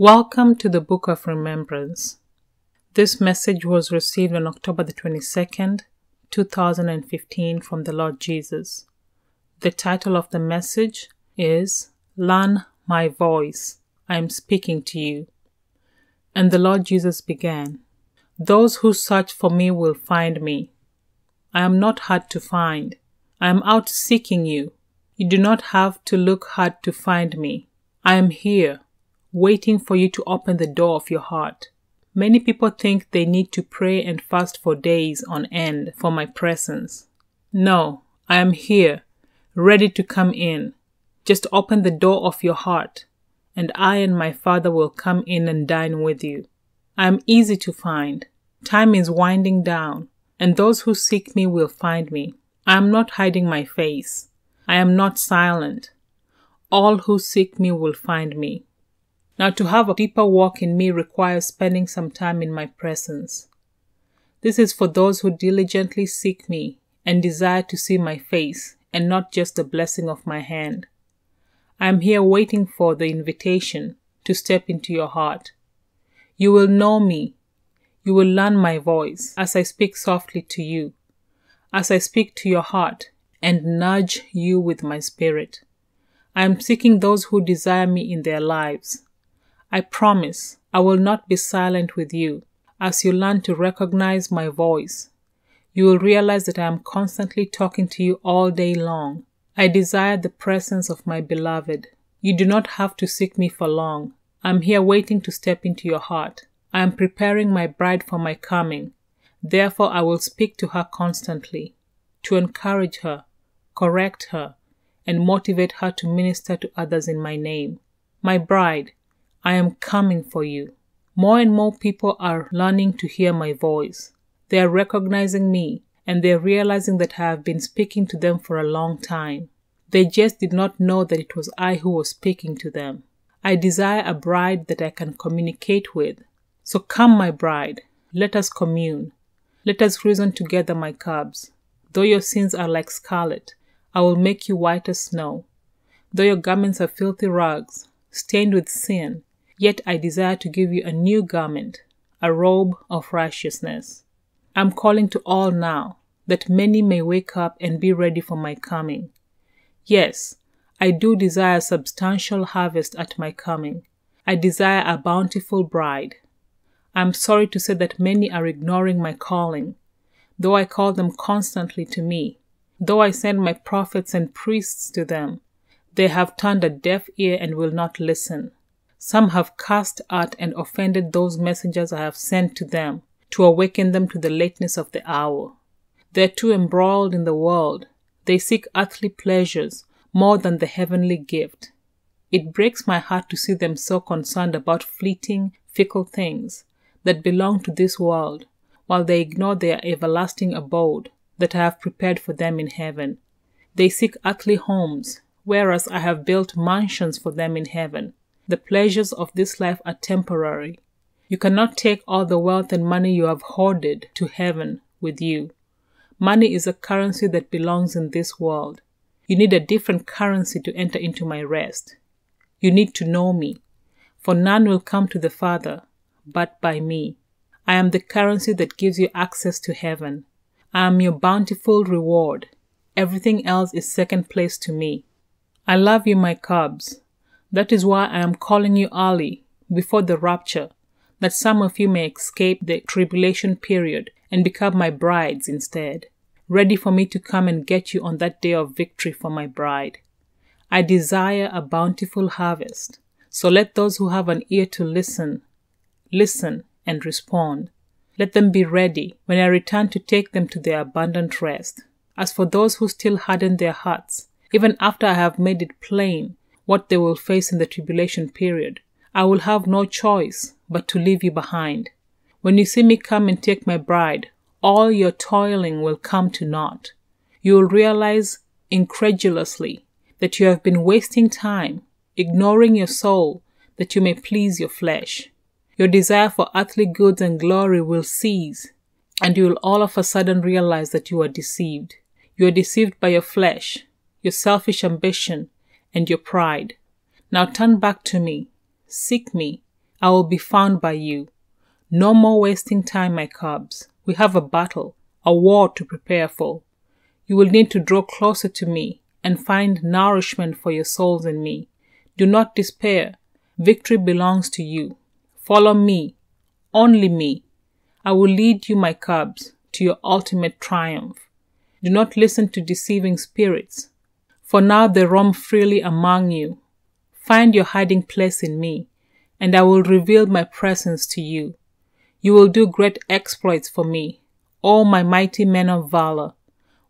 Welcome to the Book of Remembrance. This message was received on October the 22nd, 2015, from the Lord Jesus. The title of the message is Learn My Voice. I am speaking to you. And the Lord Jesus began Those who search for me will find me. I am not hard to find. I am out seeking you. You do not have to look hard to find me. I am here waiting for you to open the door of your heart. Many people think they need to pray and fast for days on end for my presence. No, I am here, ready to come in. Just open the door of your heart, and I and my Father will come in and dine with you. I am easy to find. Time is winding down, and those who seek me will find me. I am not hiding my face. I am not silent. All who seek me will find me. Now, to have a deeper walk in me requires spending some time in my presence. This is for those who diligently seek me and desire to see my face and not just the blessing of my hand. I am here waiting for the invitation to step into your heart. You will know me. You will learn my voice as I speak softly to you, as I speak to your heart and nudge you with my spirit. I am seeking those who desire me in their lives I promise I will not be silent with you. As you learn to recognize my voice, you will realize that I am constantly talking to you all day long. I desire the presence of my beloved. You do not have to seek me for long. I am here waiting to step into your heart. I am preparing my bride for my coming. Therefore, I will speak to her constantly, to encourage her, correct her, and motivate her to minister to others in my name. My bride, I am coming for you. More and more people are learning to hear my voice. They are recognizing me and they're realizing that I have been speaking to them for a long time. They just did not know that it was I who was speaking to them. I desire a bride that I can communicate with. So come, my bride, let us commune. Let us reason together, my cubs. Though your sins are like scarlet, I will make you white as snow. Though your garments are filthy rags, stained with sin, Yet I desire to give you a new garment, a robe of righteousness. I'm calling to all now, that many may wake up and be ready for my coming. Yes, I do desire a substantial harvest at my coming. I desire a bountiful bride. I'm sorry to say that many are ignoring my calling, though I call them constantly to me. Though I send my prophets and priests to them, they have turned a deaf ear and will not listen. Some have cast out and offended those messengers I have sent to them to awaken them to the lateness of the hour. They are too embroiled in the world. They seek earthly pleasures more than the heavenly gift. It breaks my heart to see them so concerned about fleeting, fickle things that belong to this world, while they ignore their everlasting abode that I have prepared for them in heaven. They seek earthly homes, whereas I have built mansions for them in heaven. The pleasures of this life are temporary. You cannot take all the wealth and money you have hoarded to heaven with you. Money is a currency that belongs in this world. You need a different currency to enter into my rest. You need to know me, for none will come to the Father but by me. I am the currency that gives you access to heaven. I am your bountiful reward. Everything else is second place to me. I love you, my cubs. That is why I am calling you early, before the rapture, that some of you may escape the tribulation period and become my brides instead, ready for me to come and get you on that day of victory for my bride. I desire a bountiful harvest, so let those who have an ear to listen, listen and respond. Let them be ready when I return to take them to their abundant rest. As for those who still harden their hearts, even after I have made it plain what they will face in the tribulation period. I will have no choice but to leave you behind. When you see me come and take my bride, all your toiling will come to naught. You will realize incredulously that you have been wasting time, ignoring your soul that you may please your flesh. Your desire for earthly goods and glory will cease, and you will all of a sudden realize that you are deceived. You are deceived by your flesh, your selfish ambition, and your pride. Now turn back to me, seek me, I will be found by you. No more wasting time, my cubs. We have a battle, a war to prepare for. You will need to draw closer to me and find nourishment for your souls in me. Do not despair. Victory belongs to you. Follow me, only me. I will lead you, my cubs, to your ultimate triumph. Do not listen to deceiving spirits, for now they roam freely among you. Find your hiding place in me, and I will reveal my presence to you. You will do great exploits for me, all my mighty men of valor.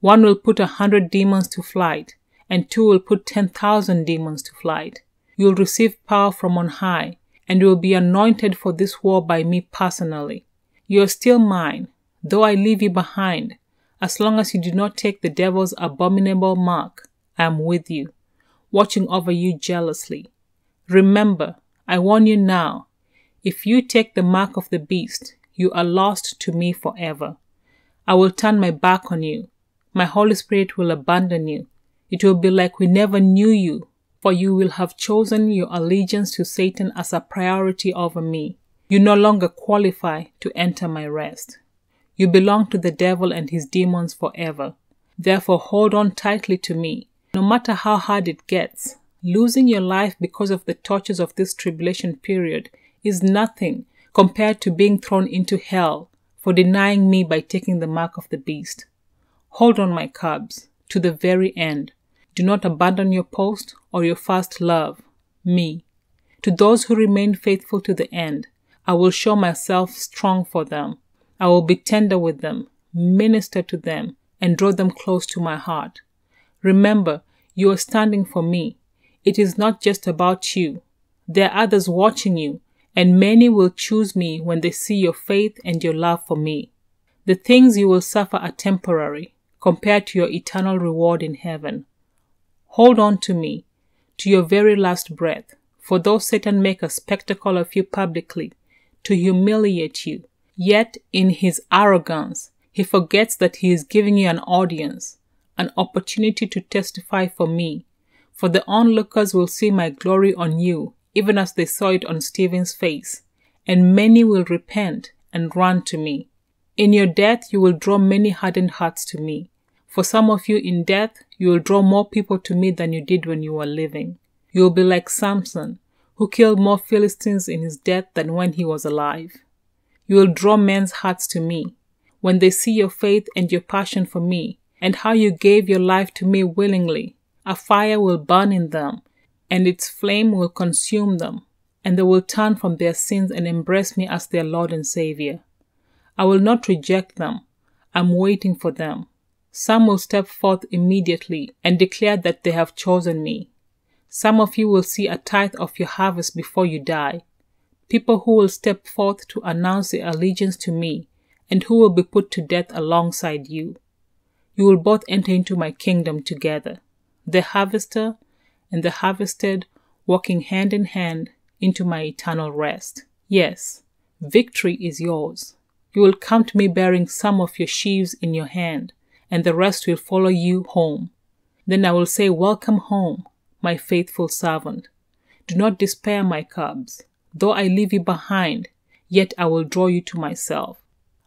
One will put a hundred demons to flight, and two will put ten thousand demons to flight. You will receive power from on high, and you will be anointed for this war by me personally. You are still mine, though I leave you behind. As long as you do not take the devil's abominable mark, I am with you, watching over you jealously. Remember, I warn you now, if you take the mark of the beast, you are lost to me forever. I will turn my back on you. My Holy Spirit will abandon you. It will be like we never knew you, for you will have chosen your allegiance to Satan as a priority over me. You no longer qualify to enter my rest. You belong to the devil and his demons forever. Therefore, hold on tightly to me. No matter how hard it gets, losing your life because of the tortures of this tribulation period is nothing compared to being thrown into hell for denying me by taking the mark of the beast. Hold on, my cubs, to the very end. Do not abandon your post or your first love, me. To those who remain faithful to the end, I will show myself strong for them. I will be tender with them, minister to them, and draw them close to my heart. Remember, you are standing for me. It is not just about you. There are others watching you, and many will choose me when they see your faith and your love for me. The things you will suffer are temporary compared to your eternal reward in heaven. Hold on to me, to your very last breath, for though Satan make a spectacle of you publicly, to humiliate you. Yet, in his arrogance, he forgets that he is giving you an audience, an opportunity to testify for me. For the onlookers will see my glory on you, even as they saw it on Stephen's face, and many will repent and run to me. In your death, you will draw many hardened hearts to me. For some of you in death, you will draw more people to me than you did when you were living. You will be like Samson, who killed more Philistines in his death than when he was alive. You will draw men's hearts to me when they see your faith and your passion for me, and how you gave your life to me willingly. A fire will burn in them, and its flame will consume them, and they will turn from their sins and embrace me as their Lord and Savior. I will not reject them. I'm waiting for them. Some will step forth immediately and declare that they have chosen me. Some of you will see a tithe of your harvest before you die. People who will step forth to announce their allegiance to me and who will be put to death alongside you. You will both enter into my kingdom together, the harvester and the harvested walking hand in hand into my eternal rest. Yes, victory is yours. You will come to me bearing some of your sheaves in your hand, and the rest will follow you home. Then I will say, Welcome home, my faithful servant. Do not despair, my cubs. Though I leave you behind, yet I will draw you to myself.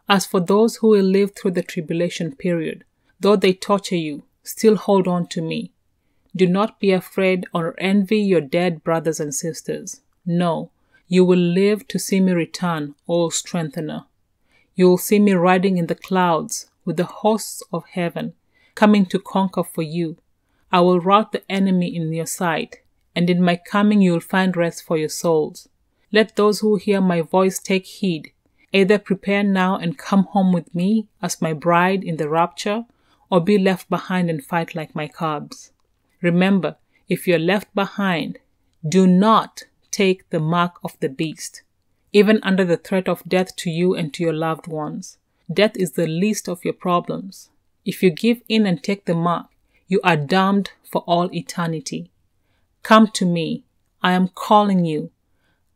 As for those who will live through the tribulation period, though they torture you, still hold on to me. Do not be afraid or envy your dead brothers and sisters. No, you will live to see me return, O strengthener. You will see me riding in the clouds with the hosts of heaven, coming to conquer for you I will rout the enemy in your sight, and in my coming you will find rest for your souls. Let those who hear my voice take heed. Either prepare now and come home with me as my bride in the rapture, or be left behind and fight like my cubs. Remember, if you're left behind, do not take the mark of the beast, even under the threat of death to you and to your loved ones. Death is the least of your problems. If you give in and take the mark, you are damned for all eternity. Come to me. I am calling you.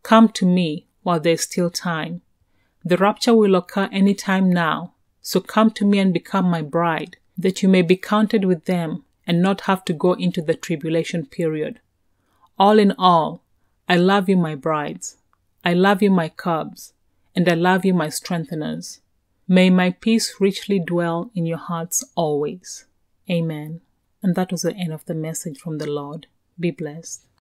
Come to me while there is still time. The rapture will occur any time now, so come to me and become my bride, that you may be counted with them and not have to go into the tribulation period. All in all, I love you, my brides. I love you, my cubs, and I love you, my strengtheners. May my peace richly dwell in your hearts always. Amen. And that was the end of the message from the Lord. Be blessed.